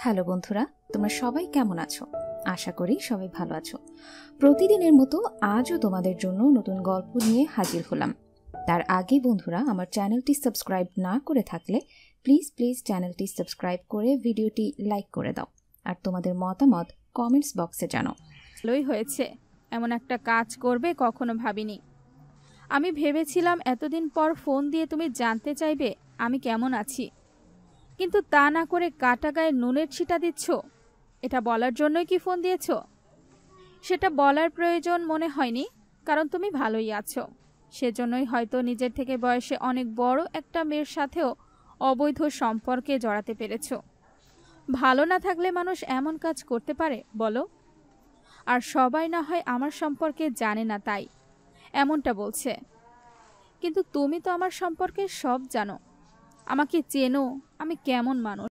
Hello বন্ধুরা, তোমরা সবাই কেমন আছো? আশা করি সবাই ভালো আছো। প্রতিদিনের মতো আজও তোমাদের জন্য নতুন গল্প নিয়ে হাজির হলাম। তার আগে বন্ধুরা, আমার চ্যানেলটি সাবস্ক্রাইব না করে থাকলে প্লিজ প্লিজ চ্যানেলটি সাবস্ক্রাইব করে ভিডিওটি লাইক করে দাও। আর তোমাদের মতামত কমেন্টস বক্সে জানাও। ভালোই হয়েছে। এমন একটা কাজ করবে কখনো ভাবিনি। আমি ভেবেছিলাম এতদিন পর ফোন দিয়ে তুমি জানতে চাইবে আমি কেমন আছি। কিন্তু তা না করে কাটা গায়ে নুনের ছিটা দিচ্ছ? এটা বলার জন্যই কি ফোন দিয়েছ? সেটা বলার প্রয়োজন মনে হয়নি, কারণ তুমি ভালোই আছো। সেজন্যই হয়তো নিজের থেকে বয়সে অনেক বড় একটা মেয়ের সাথেও অবৈধ সম্পর্কে জড়াতে পেরেছ। ভালো না থাকলে মানুষ এমন কাজ করতে পারে, বলো? আর সবাই না হয় আমার সম্পর্কে জানে না তাই, এমনটা বলছে। কিন্তু তুমি তো আমার সম্পর্কে সব জানো। আমাকে চেনো আমি কেমন মানুষ?